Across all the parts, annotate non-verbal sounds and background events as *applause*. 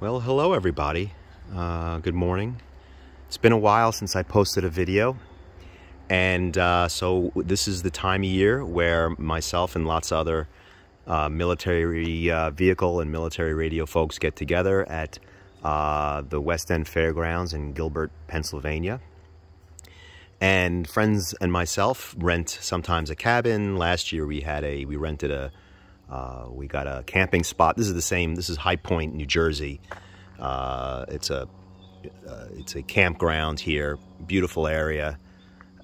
Well, hello everybody. Uh, good morning. It's been a while since I posted a video. And uh, so this is the time of year where myself and lots of other uh, military uh, vehicle and military radio folks get together at uh, the West End Fairgrounds in Gilbert, Pennsylvania. And friends and myself rent sometimes a cabin. Last year we had a, we rented a, uh, we got a camping spot. This is the same. This is High Point, New Jersey. Uh, it's a uh, it's a campground here, beautiful area.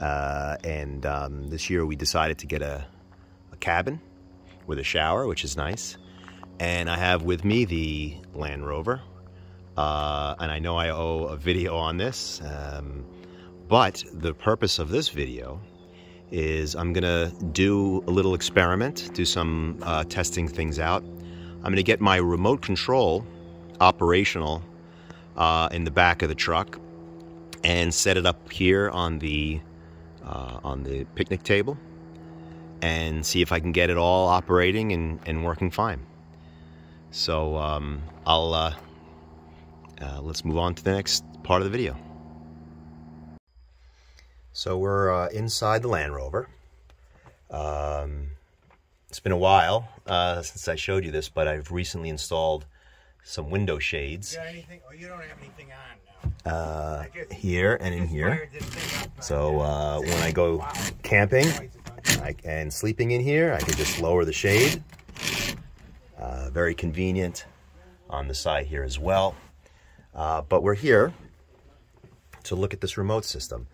Uh, and um, this year we decided to get a, a, cabin with a shower, which is nice. And I have with me the Land Rover. Uh, and I know I owe a video on this, um, but the purpose of this video is I'm gonna do a little experiment, do some uh, testing things out. I'm gonna get my remote control operational uh, in the back of the truck and set it up here on the uh, on the picnic table and see if I can get it all operating and, and working fine. So um, I'll uh, uh let's move on to the next part of the video. So we're uh, inside the Land Rover. Um, it's been a while uh, since I showed you this, but I've recently installed some window shades. Oh, you don't have anything on now. Uh, here and in here. So uh, when I go camping I, and sleeping in here, I can just lower the shade. Uh, very convenient on the side here as well. Uh, but we're here to look at this remote system.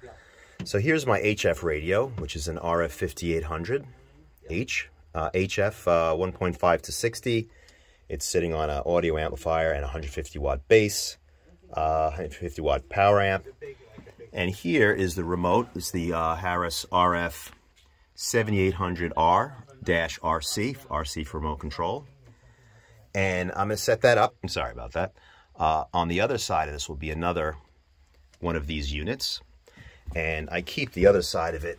So here's my HF radio, which is an RF5800H, uh, HF uh, 1.5 to 60. It's sitting on an audio amplifier and 150 watt bass, uh, 150 watt power amp. And here is the remote. It's the uh, Harris RF 7800R-RC, RC for remote control. And I'm going to set that up. I'm sorry about that. Uh, on the other side of this will be another one of these units. And I keep the other side of it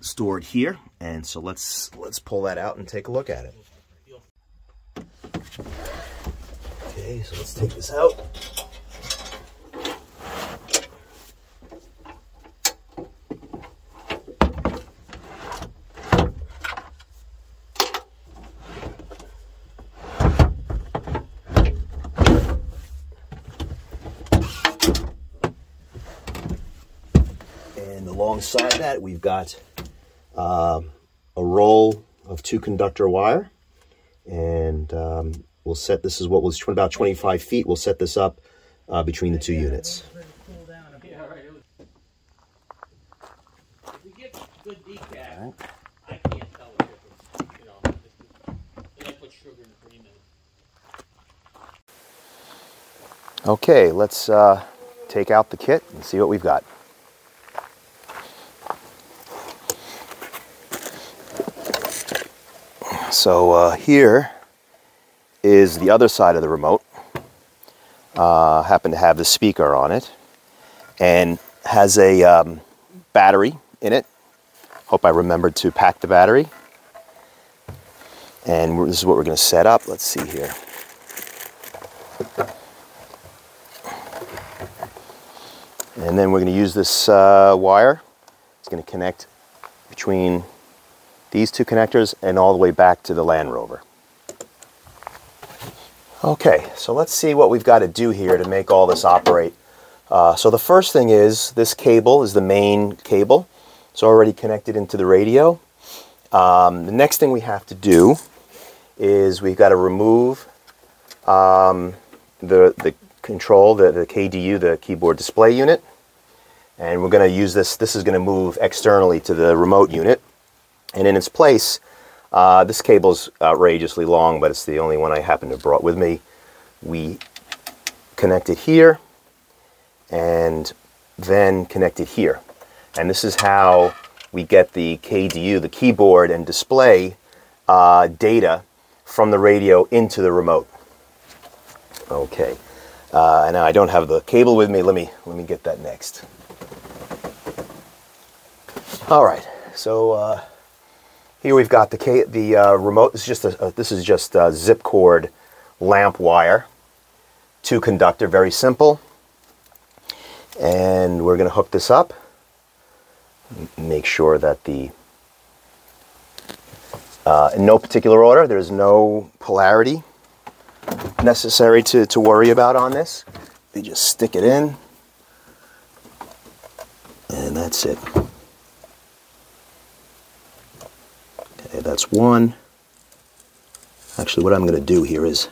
stored here. And so let's let's pull that out and take a look at it. Okay, so let's take this out. And alongside that, we've got um, a roll of two conductor wire. And um, we'll set, this is what was about 25 feet. We'll set this up uh, between the two units. Okay, let's uh, take out the kit and see what we've got. So uh, here is the other side of the remote. Uh, happen to have the speaker on it and has a um, battery in it. Hope I remembered to pack the battery. And this is what we're going to set up. Let's see here. And then we're going to use this uh, wire. It's going to connect between these two connectors and all the way back to the Land Rover. Okay, so let's see what we've got to do here to make all this operate. Uh, so the first thing is this cable is the main cable. It's already connected into the radio. Um, the next thing we have to do is we've got to remove um, the, the control, the, the KDU, the keyboard display unit. And we're going to use this, this is going to move externally to the remote unit. And in its place, uh, this cable is outrageously long, but it's the only one I happen to have brought with me. We connect it here and then connect it here. And this is how we get the KDU, the keyboard and display uh, data from the radio into the remote. Okay, uh, and now I don't have the cable with me. Let me let me get that next. All right, so uh, here we've got the the uh, remote. This is just a, this is just a zip cord lamp wire. two conductor, very simple. And we're going to hook this up. Make sure that the, uh, in no particular order, there's no polarity necessary to, to worry about on this. You just stick it in, and that's it. That's one. Actually, what I'm going to do here is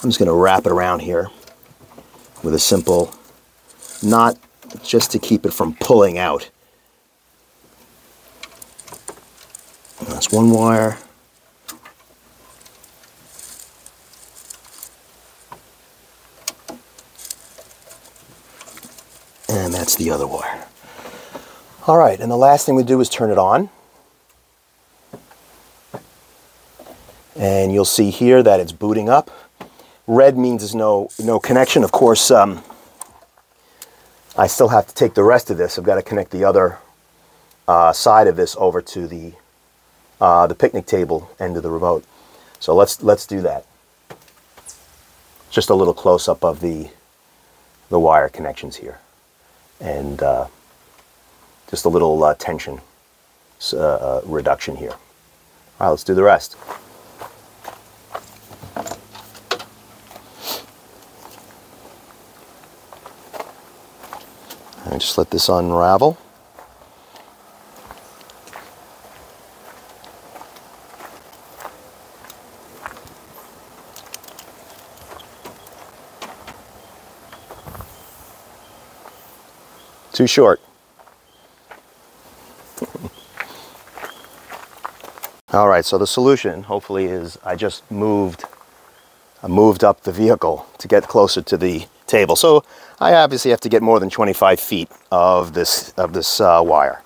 I'm just going to wrap it around here with a simple knot just to keep it from pulling out. That's one wire. And that's the other wire. All right, and the last thing we do is turn it on. And you'll see here that it's booting up. Red means there's no, no connection. Of course, um, I still have to take the rest of this. I've got to connect the other uh, side of this over to the, uh, the picnic table end of the remote. So let's, let's do that. Just a little close-up of the, the wire connections here. And uh, just a little uh, tension uh, uh, reduction here. All right, let's do the rest. And just let this unravel. Too short. *laughs* All right, so the solution hopefully is I just moved I moved up the vehicle to get closer to the table. So I obviously have to get more than 25 feet of this of this uh, wire.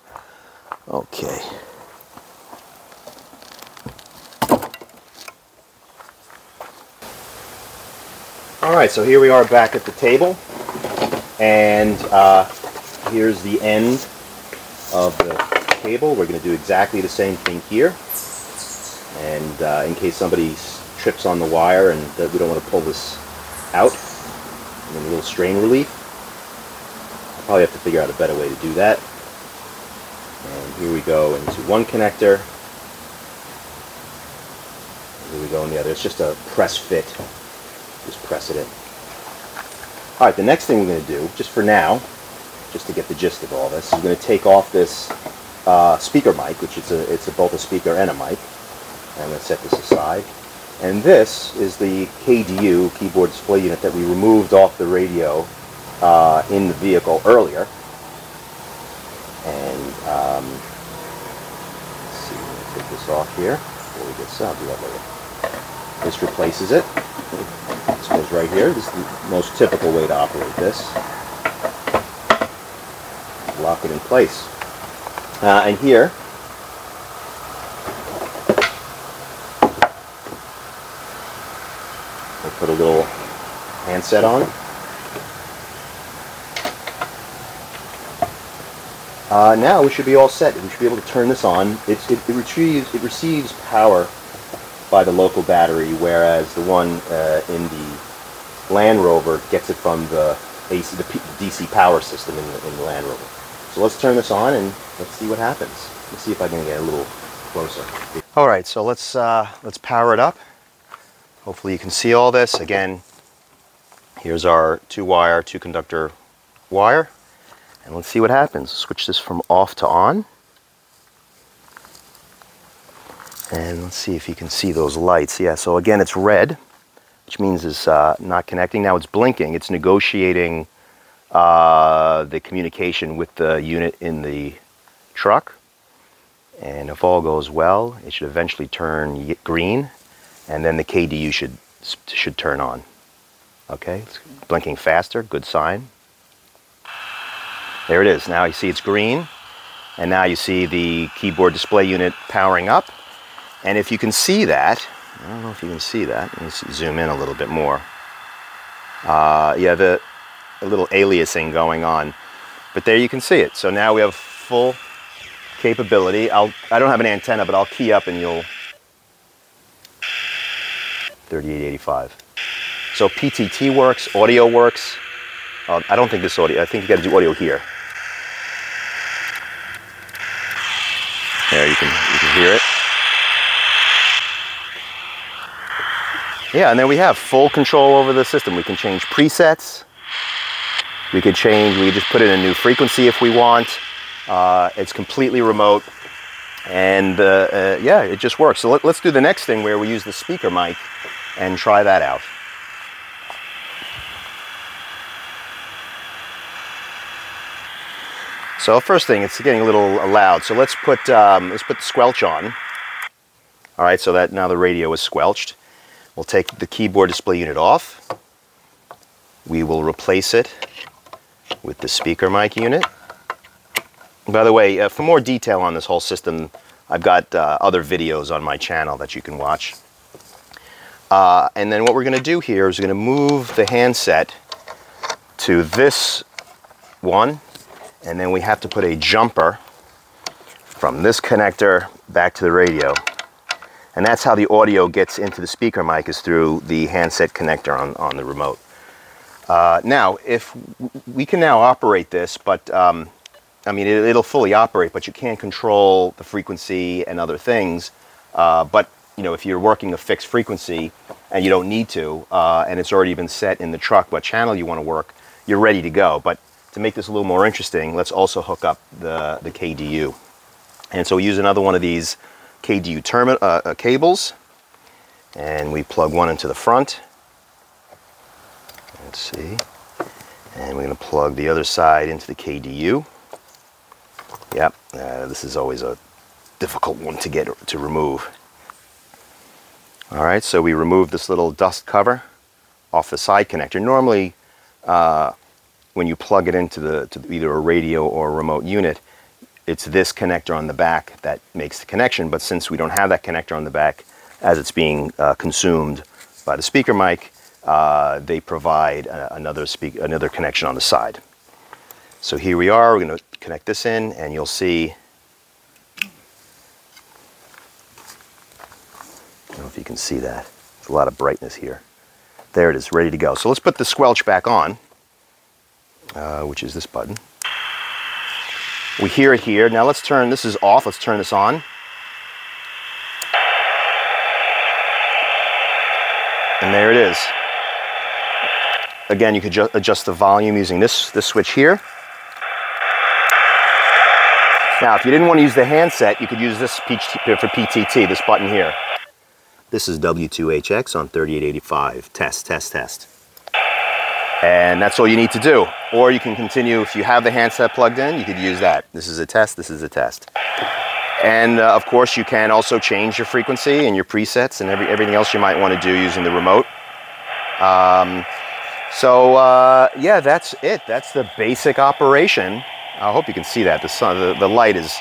Okay. All right, so here we are back at the table, and uh, here's the end of the cable. We're going to do exactly the same thing here, and uh, in case somebody trips on the wire and we don't want to pull this out, and then a little strain relief. I'll probably have to figure out a better way to do that. And here we go into one connector. Here we go in the other. It's just a press fit. Just press it in. All right, the next thing we're going to do, just for now, just to get the gist of all this, is going to take off this uh, speaker mic, which is a, it's a, both a speaker and a mic. And I'm going to set this aside. And this is the KDU, keyboard display unit, that we removed off the radio uh, in the vehicle earlier. And um, let's see, to take this off here before we get later. This replaces it. This goes right here. This is the most typical way to operate this. Lock it in place. Uh, and here, put a little handset on. Uh, now we should be all set. We should be able to turn this on. It, it, it, retrieves, it receives power by the local battery, whereas the one uh, in the Land Rover gets it from the AC, the DC power system in the, in the Land Rover. So let's turn this on and let's see what happens. Let's see if I can get a little closer. All right, so let's uh, let's power it up. Hopefully you can see all this. Again, here's our two wire, two conductor wire. And let's see what happens. Switch this from off to on. And let's see if you can see those lights. Yeah, so again, it's red, which means it's uh, not connecting. Now it's blinking. It's negotiating uh, the communication with the unit in the truck. And if all goes well, it should eventually turn green and then the KDU should should turn on. Okay, it's blinking faster, good sign. There it is. Now you see it's green, and now you see the keyboard display unit powering up. And if you can see that, I don't know if you can see that. Let me zoom in a little bit more. Uh, you have a, a little aliasing going on, but there you can see it. So now we have full capability. I'll, I don't have an antenna, but I'll key up and you'll 3885. So PTT works, audio works. Uh, I don't think this audio, I think you got to do audio here. There, you can, you can hear it. Yeah, and then we have full control over the system. We can change presets. We could change, we could just put in a new frequency if we want. Uh, it's completely remote. And uh, uh, yeah, it just works. So let, let's do the next thing where we use the speaker mic and try that out. So first thing, it's getting a little loud. So let's put um, let's put the squelch on. All right, so that now the radio is squelched. We'll take the keyboard display unit off. We will replace it with the speaker mic unit. By the way, uh, for more detail on this whole system, I've got uh, other videos on my channel that you can watch. Uh, and then what we're going to do here is we're going to move the handset to this one and then we have to put a jumper from this connector back to the radio. And that's how the audio gets into the speaker mic is through the handset connector on, on the remote. Uh, now, if we can now operate this, but um, I mean, it, will fully operate, but you can't control the frequency and other things. Uh, but you know, if you're working a fixed frequency and you don't need to, uh, and it's already been set in the truck what channel you want to work, you're ready to go. But to make this a little more interesting, let's also hook up the, the KDU. And so we use another one of these KDU termi uh, uh, cables, and we plug one into the front. Let's see. And we're going to plug the other side into the KDU. Yep, uh, this is always a difficult one to get to remove. All right, so we remove this little dust cover off the side connector. Normally, uh, when you plug it into the to either a radio or a remote unit, it's this connector on the back that makes the connection. But since we don't have that connector on the back, as it's being uh, consumed by the speaker mic, uh, they provide a, another speak another connection on the side. So here we are. We're going to connect this in, and you'll see. I don't know if you can see that. There's a lot of brightness here. There it is, ready to go. So let's put the squelch back on uh, which is this button. We hear it here. Now let's turn, this is off, let's turn this on. And there it is. Again, you could adjust the volume using this, this switch here. Now, if you didn't want to use the handset, you could use this for PTT, this button here. This is W2HX on 3885. Test, test, test. And that's all you need to do. Or you can continue, if you have the handset plugged in, you could use that. This is a test, this is a test. And uh, of course, you can also change your frequency and your presets and every, everything else you might want to do using the remote. Um, so uh, yeah, that's it. That's the basic operation. I hope you can see that. The, sun, the, the light is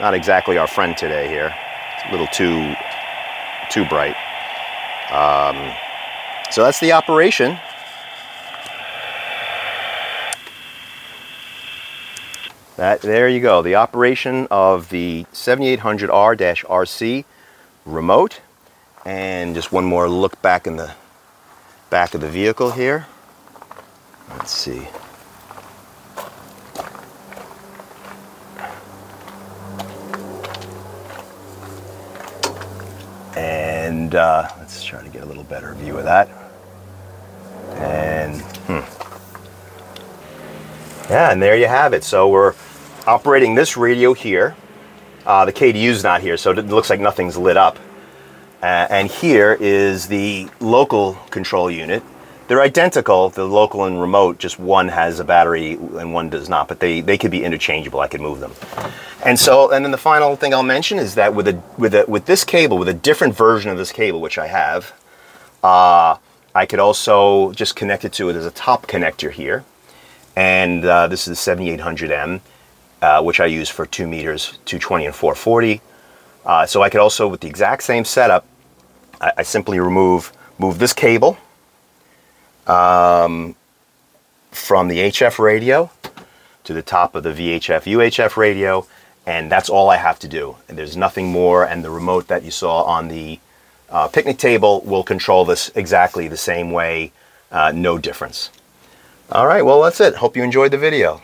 not exactly our friend today here. It's a little too, too bright. Um, so that's the operation. That, there you go, the operation of the 7800R-RC remote. And just one more look back in the back of the vehicle here. Let's see. And uh, let's try to get a little better view of that. And, hmm. Yeah, and there you have it. So we're operating this radio here. Uh, the KDU is not here, so it looks like nothing's lit up. Uh, and here is the local control unit. They're identical, the local and remote, just one has a battery and one does not, but they, they could be interchangeable. I could move them. And so, and then the final thing I'll mention is that with a with a with this cable, with a different version of this cable, which I have, uh, I could also just connect it to it as a top connector here. And uh, this is the 7800M. Uh, which I use for 2 meters, 220 and 440. Uh, so I could also, with the exact same setup, I, I simply remove move this cable um, from the HF radio to the top of the VHF UHF radio, and that's all I have to do. And there's nothing more, and the remote that you saw on the uh, picnic table will control this exactly the same way uh, no difference. All right, well, that's it. Hope you enjoyed the video.